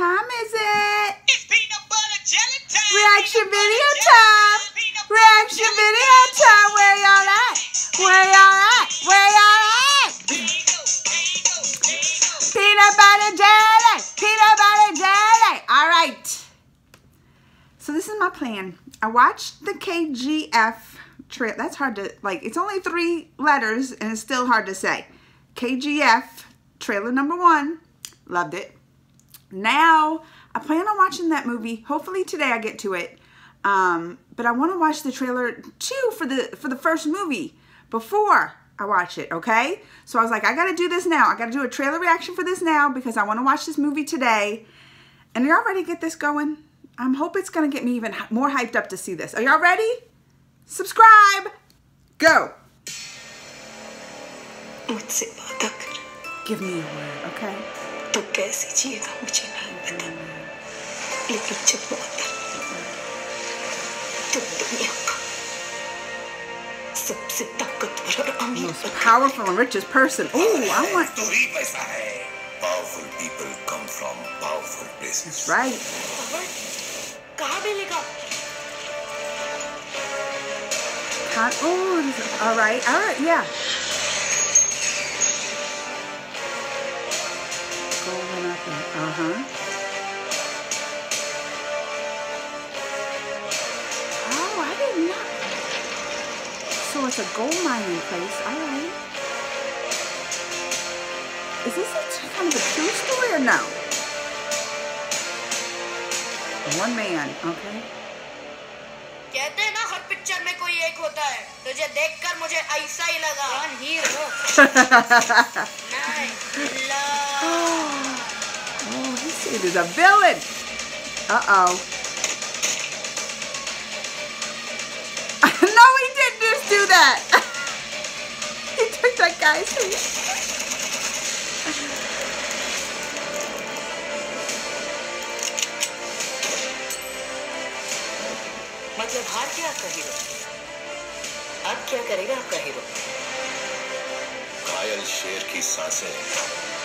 time is it? It's peanut butter jelly time. Reaction Peanut video time. jelly. Peanut butter Reaction jelly video time. Where y'all at? Where y'all at? Where y'all at? Peanut butter jelly. Peanut butter jelly. All right. So this is my plan. I watched the KGF trailer. That's hard to like. It's only three letters and it's still hard to say. KGF trailer number one. Loved it now I plan on watching that movie. Hopefully today I get to it. Um, but I want to watch the trailer too for the for the first movie before I watch it, okay? So I was like, I gotta do this now. I gotta do a trailer reaction for this now because I wanna watch this movie today. And y'all ready to get this going? I'm hope it's gonna get me even more hyped up to see this. Are y'all ready? Subscribe, go. Give me a word, okay? तू कैसे जिएगा मुझे नहीं पता लेकिन जब वादा तू दुनिया का सबसे ताकतवर और अमीर Most बंदा powerful and richest person. Ooh, I want. तो ही पैसा है powerful people come from powerful places Right. कहाँ मिलेगा Con- oh, this is- all right, all right, yeah. Going up and, uh-huh. Oh, I did not. So it's a gold mining place, all right. Is this a t- kind of a true story or no? One man, okay. कहते हैं ना हर picture में कोई एक होता है तुझे देखकर मुझे ऐसा ही लगा कौन हीरो नहीं Oh, this dude is a villain. Uh-oh. no, he didn't just do that. he took that guy's face. मतलब हार गया आपका हीरो अब क्या करेगा आपका हीरो घायल शेर की सांसें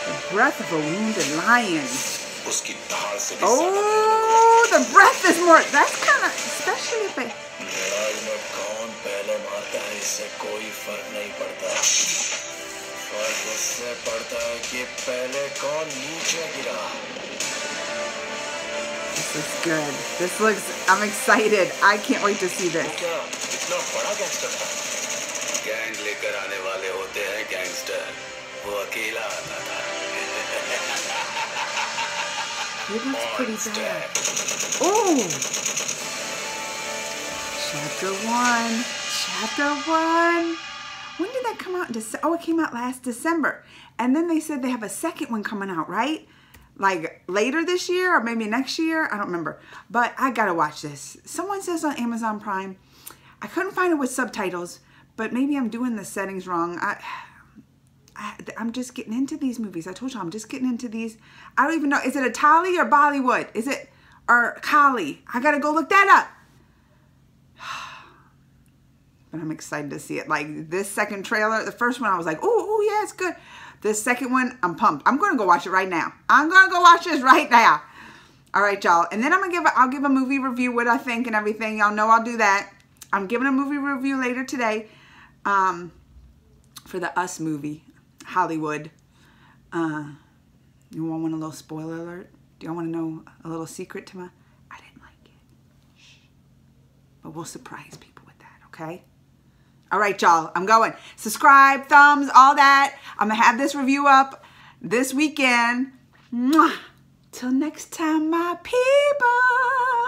The breath of a wounded lion. उसकी दहाड़ से भी ज्यादा भयानक Oh, the breath is more. That's kind of, especially if it. है। लड़ाई में कौन पहले मारता है इससे कोई फर्क नहीं पड़ता फर्क उससे पड़ता है कि पहले कौन नीचे गिरा This is good. This looks. I'm excited. I can't wait to see वो this. क्या इतना बड़ा गैंगस्टर था गैंग लेकर आने वाले होते हैं गैंगस्टर वो अकेला आता था he looks oh, pretty bad. Oh! Chapter 1. Chapter 1. When did that come out? in Dece- Oh, it came out last December. And then they said they have a second one coming out, right? Like later this year or maybe next year. I don't remember. But I gotta watch this. Someone says on Amazon Prime. I couldn't find it with subtitles, but maybe I'm doing the settings wrong. I, I, I'm just getting into these movies. I told you I'm just getting into these. I don't even know. Is it a Tali or Bollywood? Is it or Kali? I gotta go look that up. But I'm excited to see it. Like this second trailer, the first one I was like, oh, oh yeah, it's good. This second one, I'm pumped. I'm gonna go watch it right now. I'm gonna go watch this right now. All right, y'all. And then I'm gonna give a, I'll give a movie review what I think and everything. Y'all know I'll do that. I'm giving a movie review later today. Um, for the Us movie, Hollywood. Uh, you want one a little spoiler alert? Do y'all want to know a little secret to my? I didn't like it. Shh. But we'll surprise people with that, okay? All right, y'all. I'm going. Subscribe, thumbs, all that. I'm gonna have this review up this weekend. Mwah. Till next time, my people.